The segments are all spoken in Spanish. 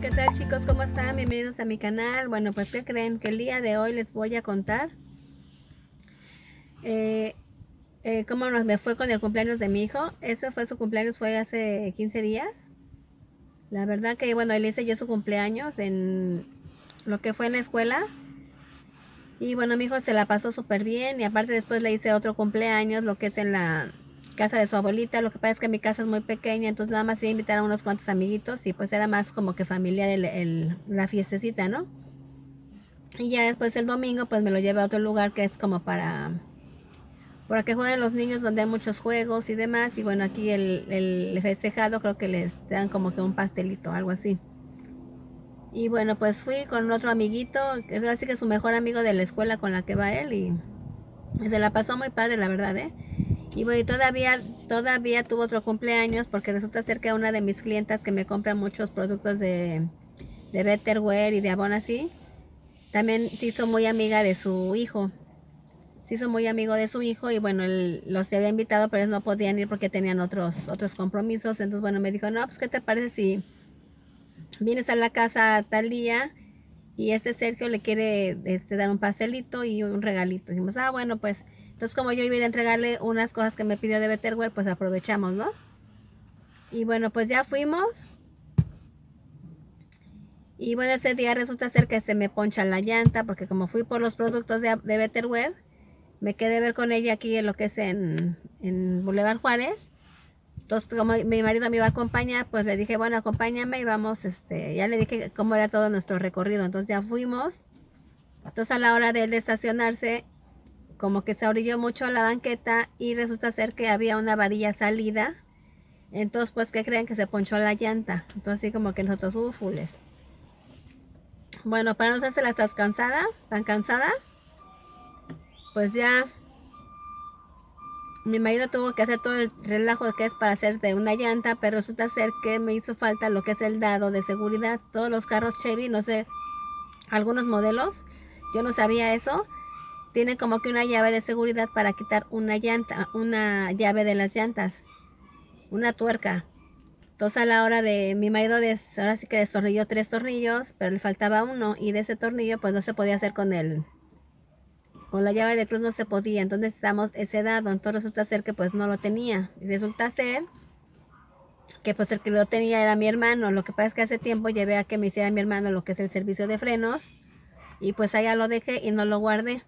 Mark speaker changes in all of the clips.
Speaker 1: ¿Qué tal chicos? ¿Cómo están? Bienvenidos a mi canal. Bueno, pues ¿qué creen? Que el día de hoy les voy a contar eh, eh, cómo nos me fue con el cumpleaños de mi hijo. Ese fue su cumpleaños, fue hace 15 días. La verdad que, bueno, él hice yo su cumpleaños en lo que fue en la escuela. Y bueno, mi hijo se la pasó súper bien y aparte después le hice otro cumpleaños, lo que es en la casa de su abuelita. Lo que pasa es que mi casa es muy pequeña, entonces nada más iba a invitar a unos cuantos amiguitos y pues era más como que familiar el, la fiestecita, ¿no? Y ya después el domingo pues me lo llevé a otro lugar que es como para, para que jueguen los niños donde hay muchos juegos y demás. Y bueno, aquí el, el festejado creo que les dan como que un pastelito, algo así. Y bueno, pues fui con otro amiguito, es así que su mejor amigo de la escuela con la que va él y se la pasó muy padre, la verdad, ¿eh? Y bueno, y todavía, todavía tuvo otro cumpleaños porque resulta ser que una de mis clientas que me compra muchos productos de, de Betterware y de Avon así, también se hizo muy amiga de su hijo. Se hizo muy amigo de su hijo y bueno, él los había invitado, pero ellos no podían ir porque tenían otros, otros compromisos. Entonces, bueno, me dijo, no, pues, ¿qué te parece si vienes a la casa tal día? Y este Sergio le quiere este, dar un pastelito y un regalito. Dijimos, ah, bueno, pues entonces como yo iba a entregarle unas cosas que me pidió de Betterware, pues aprovechamos, ¿no? Y bueno, pues ya fuimos. Y bueno, ese día resulta ser que se me poncha la llanta, porque como fui por los productos de, de Betterware, me quedé ver con ella aquí en lo que es en, en Boulevard Juárez. Entonces, como mi marido me iba a acompañar, pues le dije, bueno, acompáñame y vamos, este, ya le dije cómo era todo nuestro recorrido. Entonces ya fuimos. Entonces a la hora de él estacionarse, como que se orilló mucho la banqueta y resulta ser que había una varilla salida. Entonces, pues, ¿qué creen? Que se ponchó la llanta. Entonces, así como que nosotros, ufules. Bueno, para no la estás cansada, tan cansada, pues ya mi marido tuvo que hacer todo el relajo que es para hacer de una llanta, pero resulta ser que me hizo falta lo que es el dado de seguridad. Todos los carros Chevy, no sé, algunos modelos, yo no sabía eso tiene como que una llave de seguridad para quitar una llanta, una llave de las llantas, una tuerca. Entonces a la hora de mi marido, ahora sí que destornilló tres tornillos, pero le faltaba uno y de ese tornillo pues no se podía hacer con el, con la llave de cruz no se podía, entonces necesitamos ese dado, entonces resulta ser que pues no lo tenía. Y resulta ser que pues el que lo tenía era mi hermano, lo que pasa es que hace tiempo llevé a que me hiciera mi hermano lo que es el servicio de frenos y pues allá lo dejé y no lo guardé.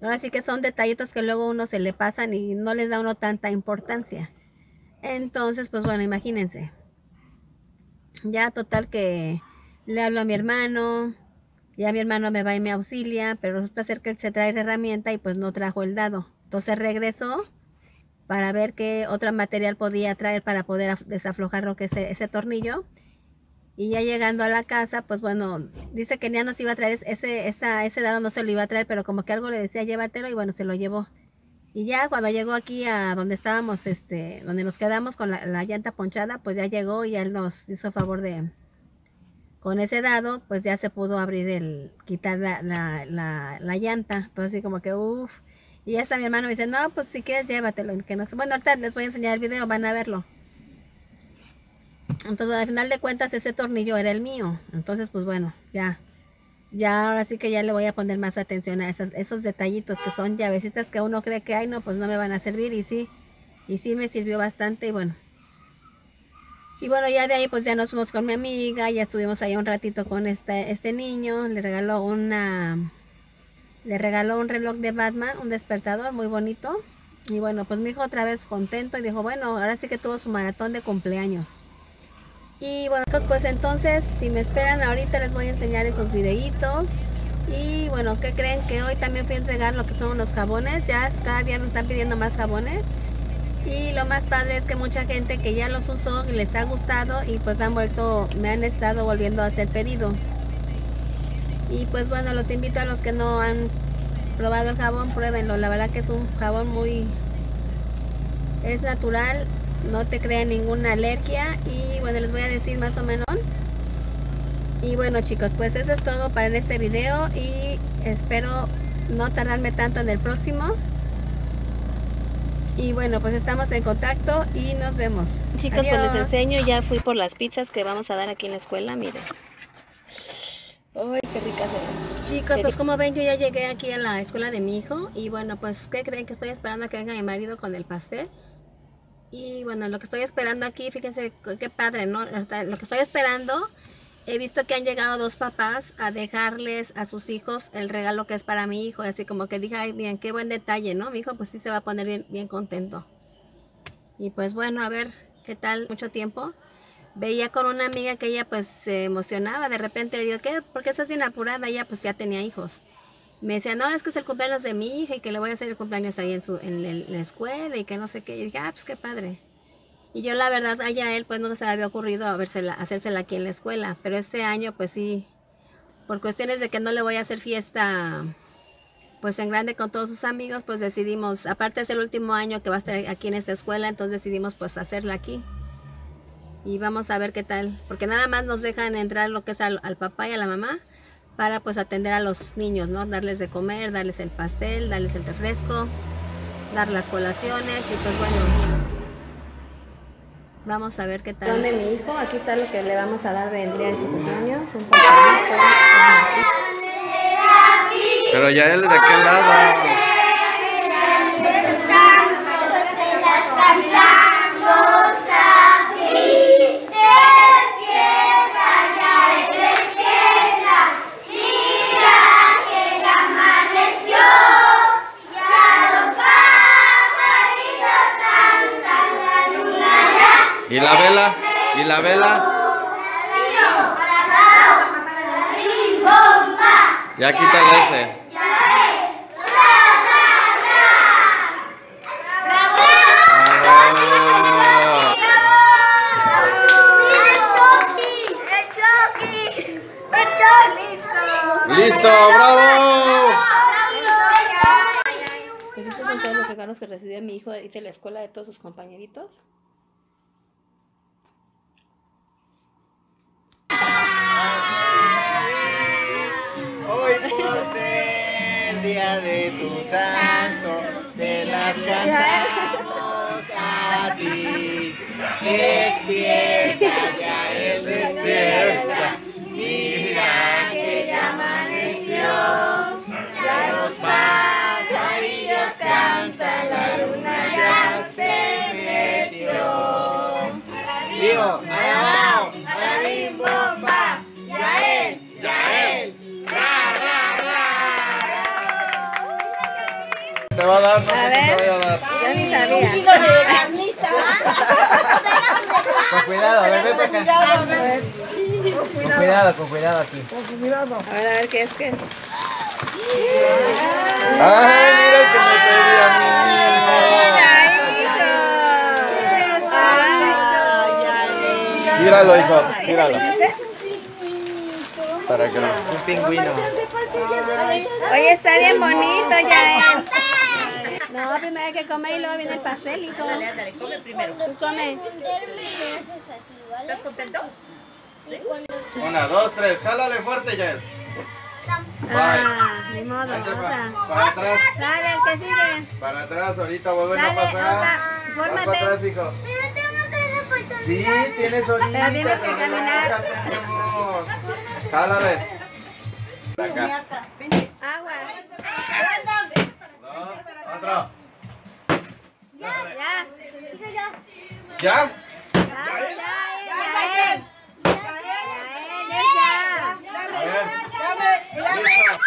Speaker 1: Ahora sí que son detallitos que luego uno se le pasan y no les da uno tanta importancia. Entonces, pues bueno, imagínense. Ya total que le hablo a mi hermano, ya mi hermano me va y me auxilia, pero resulta ser que él se trae la herramienta y pues no trajo el dado. Entonces regresó para ver qué otro material podía traer para poder desaflojar lo que es ese tornillo. Y ya llegando a la casa, pues bueno, dice que ya nos iba a traer ese, esa, ese dado, no se lo iba a traer, pero como que algo le decía llévatelo y bueno, se lo llevó. Y ya cuando llegó aquí a donde estábamos, este, donde nos quedamos con la, llanta ponchada, pues ya llegó y él nos hizo favor de, con ese dado, pues ya se pudo abrir el, quitar la, la, la llanta. Entonces así como que, uff. Y ya está mi hermano me dice, no, pues si quieres llévatelo. Que no Bueno, ahorita les voy a enseñar el video, van a verlo. Entonces, al final de cuentas, ese tornillo era el mío. Entonces, pues bueno, ya. Ya ahora sí que ya le voy a poner más atención a esos, esos detallitos que son llavecitas que uno cree que hay, no, pues no me van a servir. Y sí, y sí me sirvió bastante y bueno. Y bueno, ya de ahí pues ya nos fuimos con mi amiga, ya estuvimos ahí un ratito con este, este niño. Le regaló una... Le regaló un reloj de Batman, un despertador muy bonito. Y bueno, pues mi hijo otra vez contento y dijo, bueno, ahora sí que tuvo su maratón de cumpleaños. Y bueno, pues entonces, si me esperan ahorita les voy a enseñar esos videitos. Y bueno, ¿qué creen? Que hoy también fui a entregar lo que son los jabones. Ya cada día me están pidiendo más jabones. Y lo más padre es que mucha gente que ya los usó y les ha gustado y pues han vuelto, me han estado volviendo a hacer pedido. Y pues bueno, los invito a los que no han probado el jabón, pruébenlo. La verdad que es un jabón muy... Es natural no te crea ninguna alergia y bueno les voy a decir más o menos y bueno chicos pues eso es todo para este video y espero no tardarme tanto en el próximo Y bueno, pues estamos en contacto y nos vemos. Chicos, pues les enseño, ya fui por las pizzas que vamos a dar aquí en la escuela, miren. Ay, qué ricas. Chicos, pues como ven, yo ya llegué aquí a la escuela de mi hijo y bueno, pues ¿qué creen? Que estoy esperando a que venga mi marido con el pastel. Y bueno, lo que estoy esperando aquí, fíjense qué padre, ¿no? Lo que estoy esperando, he visto que han llegado dos papás a dejarles a sus hijos el regalo que es para mi hijo. Así como que dije, ay, bien, qué buen detalle, ¿no? Mi hijo pues sí se va a poner bien, bien contento. Y pues bueno, a ver qué tal, mucho tiempo. Veía con una amiga que ella pues se emocionaba, de repente digo, ¿qué? ¿Por qué estás bien apurada? Ella pues ya tenía hijos. Me decía, no, es que es el cumpleaños de mi hija y que le voy a hacer el cumpleaños ahí en, su, en, la escuela y que no sé qué. Y dije, ah, pues qué padre. Y yo la verdad, allá él pues no se le había ocurrido hacérsela aquí en la escuela. Pero este año pues sí, por cuestiones de que no le voy a hacer fiesta pues en grande con todos sus amigos, pues decidimos, aparte es el último año que va a estar aquí en esta escuela, entonces decidimos pues hacerla aquí. Y vamos a ver qué tal, porque nada más nos dejan entrar lo que es al, al papá y a la mamá para pues atender a los niños, ¿no? Darles de comer, darles el pastel, darles el refresco, dar las colaciones y pues bueno, vamos a ver qué tal. ¿Dónde mi hijo? Aquí está lo que le vamos a dar de día de su cumpleaños, un
Speaker 2: Pero ya él de aquel lado. La vela? ¿Y la vela? Ya quítale ese. ¡Listo! ¡Bravo!
Speaker 1: Pues estos son todos los regalos que recibió mi hijo. Hice la escuela de todos sus compañeritos.
Speaker 3: De tu santo, te las cantamos a ti. Despierta, ya él despierta, mira que ya amaneció, ya los pajarillos cantan, la luna ya se metió. Digo, alabao,
Speaker 2: va a dar, no sé qué te voy a dar.
Speaker 1: Yo ni sabía.
Speaker 3: Con cuidado, a ver, vete acá. Con cuidado, con cuidado aquí.
Speaker 1: Con cuidado. A ver, a ver, ¿qué es? ¿Qué es?
Speaker 2: Ay, mira que me pedí a mi hijo. Tíralo, hijo, tíralo. Para que no.
Speaker 3: Un pingüino.
Speaker 1: Oye, está bien bonito ya. No, primero hay que comer y luego viene el pastel, hijo.
Speaker 4: Dale, dale, come primero.
Speaker 1: Tú come.
Speaker 4: ¿Estás contento?
Speaker 2: Una, dos, tres. Jálale fuerte, Jen.
Speaker 1: Ah, ni modo, otra.
Speaker 2: pa- para atrás.
Speaker 1: Dale, el que sigue.
Speaker 2: Para atrás, ahorita vuelven a pasar.
Speaker 1: Fórmate.
Speaker 2: para atrás, hijo.
Speaker 4: Pero tengo tres oportunidades.
Speaker 2: Sí, tienes ahorita.
Speaker 1: Pero tienes que caminar.
Speaker 2: Jálale. Acá.
Speaker 1: Agua.
Speaker 2: Dos, otro.
Speaker 1: Ya.
Speaker 2: ¿Ya?
Speaker 1: Ya, eh,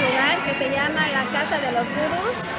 Speaker 1: lugar que se llama la Casa de los Gurus.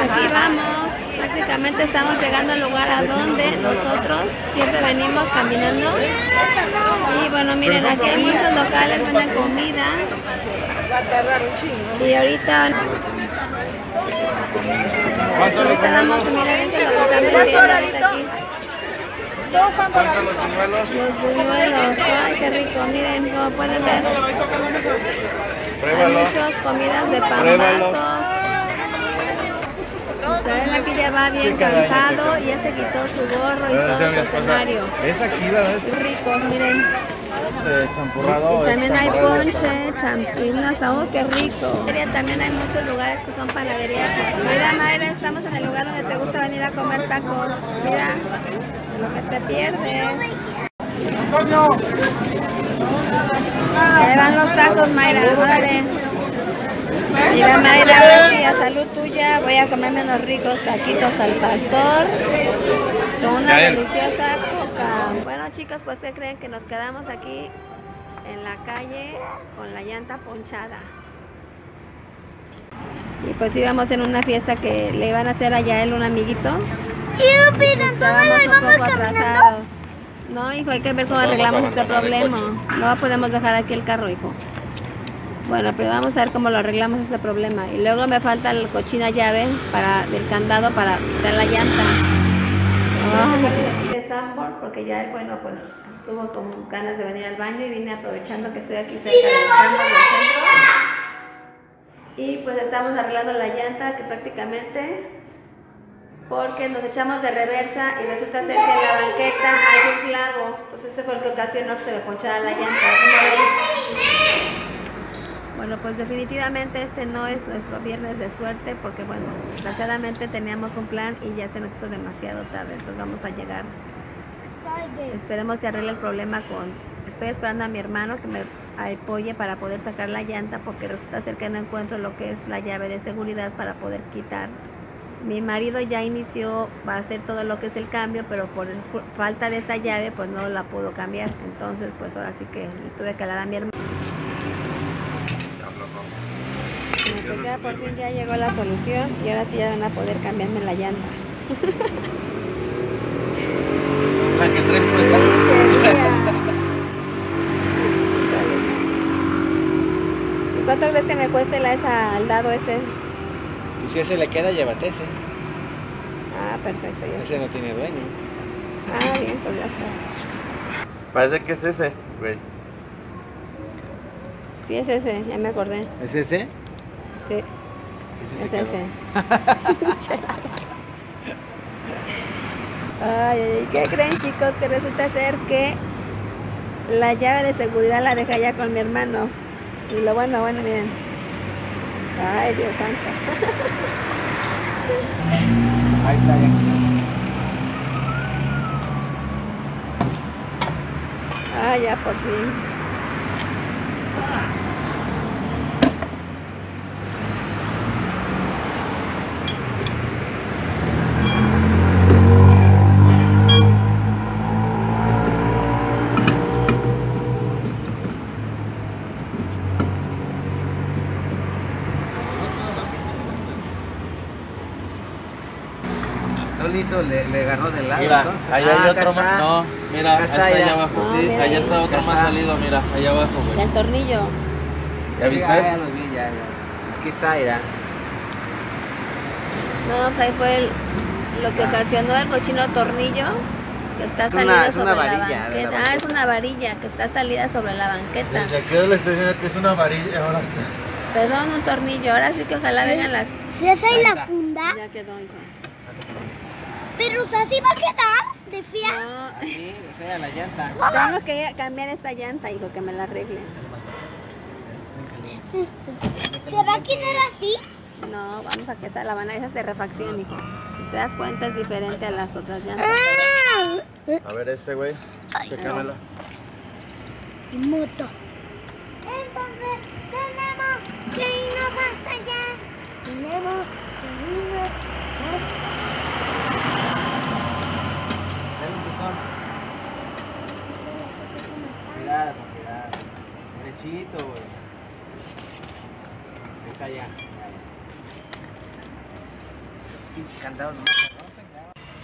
Speaker 1: Aquí vamos, prácticamente estamos llegando al lugar a donde nosotros siempre venimos caminando. Y bueno, miren, aquí hay muchos locales, venden comida. Y ahorita Ahorita vamos a mirar aquí.
Speaker 2: ¿Cuántos los chimuelos?
Speaker 1: Los buñuelos, ay qué rico, miren como pueden ver.
Speaker 2: Pruébalo.
Speaker 1: comidas de
Speaker 2: Pruébalo.
Speaker 1: pambazos. Isabel aquí ya va bien cansado y ya se quitó su gorro y todo su escenario.
Speaker 2: Es aquí, ¿verdad?
Speaker 1: Ricos, miren.
Speaker 2: Champurrado.
Speaker 1: También hay ponche, champiñones, oh, qué rico. También hay muchos lugares que son panaderías. Mira, Mayra, estamos en el lugar donde te gusta venir a comer tacos. Mira, lo que te pierdes. Ahí van los tacos, Mayra, órale. Mira, Mayra, y a salud tuya voy a comerme unos ricos taquitos al pastor con una deliciosa coca. Bueno, chicos, pues ¿qué creen? Que nos quedamos aquí en la calle con la llanta ponchada. Y pues íbamos en una fiesta que le iban a hacer a Yael un amiguito.
Speaker 4: Yupi, entonces vamos
Speaker 1: poco
Speaker 4: caminando.
Speaker 1: No, hijo, hay que ver cómo arreglamos este problema. No podemos dejar aquí el carro, hijo. Bueno, pero vamos a ver cómo lo arreglamos este problema. Y luego me falta la cochina llave para, del candado para quitar la llanta. Ay. De Sanborns, porque ya, bueno, pues tuvo como ganas de venir al baño y vine aprovechando que estoy aquí cerca del Sanborns del centro. Y pues estamos arreglando la llanta que prácticamente porque nos echamos de reversa y resulta ser que en la banqueta hay un clavo. Pues ese fue el que ocasionó que se le ponchara la llanta. Bueno, pues definitivamente este no es nuestro viernes de suerte porque bueno, desgraciadamente teníamos un plan y ya se nos hizo demasiado tarde, entonces vamos a llegar. Esperemos se arregle el problema con... Estoy esperando a mi hermano que me apoye para poder sacar la llanta porque resulta ser que no encuentro lo que es la llave de seguridad para poder quitar Mi marido ya inició, va a hacer todo lo que es el cambio, pero por falta de esa llave, pues no la pudo cambiar. Entonces, pues ahora sí que le tuve que hablar a mi hermano. Ya por fin ya llegó la solución y ahora sí ya van a poder cambiarme la llanta.
Speaker 2: La que puesta.
Speaker 1: ¿Y cuánto crees que me cueste la esa al dado ese?
Speaker 3: Y si ese le queda, llévate ese.
Speaker 1: Ah, perfecto, ya
Speaker 3: Ese no tiene dueño.
Speaker 1: Ah, bien, pues ya estás.
Speaker 2: Parece que es ese, güey.
Speaker 1: Sí, es ese, ya me acordé.
Speaker 3: ¿Es ese?
Speaker 1: Sí,
Speaker 3: Ese
Speaker 1: es ese. Ay, ay, ay, ¿qué creen chicos? Que resulta ser que la llave de seguridad la dejé allá con mi hermano. Y lo bueno, bueno, miren. Ay, Dios santo.
Speaker 3: Ahí está ya.
Speaker 1: Ah, ya por fin.
Speaker 3: No le hizo, le, agarró del lado.
Speaker 2: Mira,
Speaker 3: entonces.
Speaker 2: allá
Speaker 3: Ah,
Speaker 2: hay otro más.
Speaker 3: está.
Speaker 2: No, mira,
Speaker 3: Acá
Speaker 2: está,
Speaker 3: está,
Speaker 2: allá abajo,
Speaker 1: Ah,
Speaker 2: sí.
Speaker 1: mira,
Speaker 2: Allá está otro más
Speaker 3: está.
Speaker 2: salido, mira, allá abajo, güey.
Speaker 1: el tornillo.
Speaker 2: ¿Ya viste?
Speaker 3: Ya, ya los vi, ya, ya. Aquí está, mira.
Speaker 1: No, pues ahí fue el- lo que
Speaker 3: Ah.
Speaker 1: ocasionó el cochino tornillo que está
Speaker 3: Es
Speaker 1: salida
Speaker 3: una
Speaker 1: sobre la
Speaker 3: varilla la
Speaker 1: banqueta. Ah, es una varilla que está salida sobre la banqueta.
Speaker 2: Desde aquí le estoy diciendo que es una varilla, ahora está.
Speaker 1: Perdón, un tornillo. Ahora sí que ojalá vengan las.
Speaker 4: Si esa es la funda,
Speaker 1: Ya quedó, hijo.
Speaker 4: Pero o sea, sí va a quedar de fía.
Speaker 1: No,
Speaker 3: Sí, fea la llanta.
Speaker 1: tengo que cambiar esta llanta, hijo, que me la arreglen.
Speaker 4: ¿Se va a quedar así?
Speaker 1: No, vamos a que esta la van a esas de refacción, hijo. Si te das cuenta es diferente a las otras llantas.
Speaker 4: Ah,
Speaker 2: A ver este, güey. Chécamelo.
Speaker 4: moto. Entonces tenemos que irnos hasta allá. Tenemos que irnos
Speaker 3: Dale un pisón. Cuidado, cuidado. Güey. Ahí está cabrón.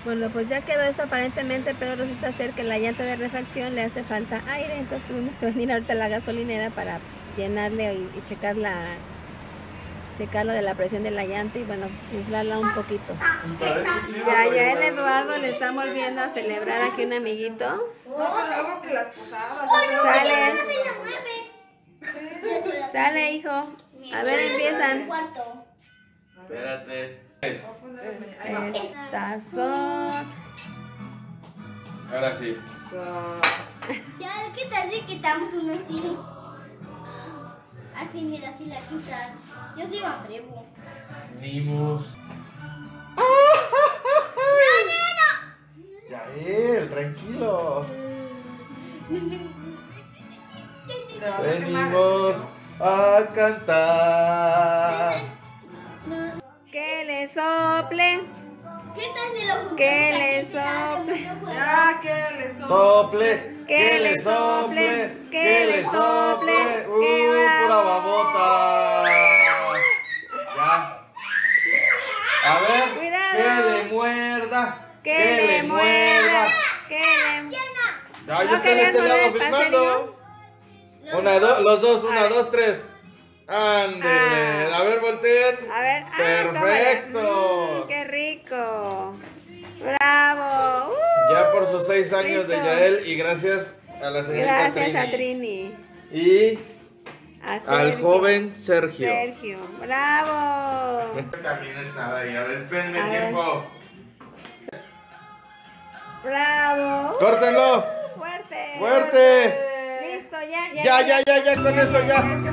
Speaker 1: Bueno, pues ya quedó esto aparentemente, pero resulta ser que la llanta de refacción le hace falta aire, entonces tuvimos que venir ahorita a la gasolinera para llenarle y, y checar la checar lo de la presión de la llanta y bueno, inflarla un poquito. Ya, ya el Eduardo le está volviendo a celebrar aquí un amiguito. Sale, sale hijo. A ver, empiezan.
Speaker 2: Espérate.
Speaker 1: Estas son.
Speaker 2: Ahora sí.
Speaker 4: Ya, ¿qué tal si quitamos uno así? Así, mira, así la quitas. Yo sí me atrevo.
Speaker 2: Nimos. Ya él, tranquilo. Venimos a cantar.
Speaker 1: Que le sople.
Speaker 4: ¿Qué tal si lo juntamos
Speaker 1: Que le sople.
Speaker 4: que.
Speaker 5: Ya, le.
Speaker 2: Sople.
Speaker 1: Que le sople, que le sople,
Speaker 2: Uh,
Speaker 1: que
Speaker 2: pura babota. Ya. A ver.
Speaker 1: Cuidado.
Speaker 2: Que le muerda.
Speaker 1: Que le muerda. Que le.
Speaker 2: Ya, yo
Speaker 1: ¿No
Speaker 2: estoy de este lado. Una, dos, los dos, una, dos, tres. Ándele.
Speaker 1: Ah.
Speaker 2: A ver, volteen.
Speaker 1: A ver. ah,
Speaker 2: Perfecto.
Speaker 1: Mm, qué rico. Bravo. Uh,
Speaker 2: Ya por sus seis años de
Speaker 1: Listo.
Speaker 2: Yael y gracias a la señorita
Speaker 1: Gracias a
Speaker 2: Trini.
Speaker 1: Trini.
Speaker 2: Y
Speaker 1: A
Speaker 2: al joven Sergio.
Speaker 1: Sergio. Bravo.
Speaker 2: También está ahí. A ver, espérenme tiempo.
Speaker 1: Bravo.
Speaker 2: ¡Córtenlo!
Speaker 1: Fuerte.
Speaker 2: ¡Fuerte!
Speaker 1: Listo, ya, ya.
Speaker 2: Ya, ya, ya, ya, con eso ya.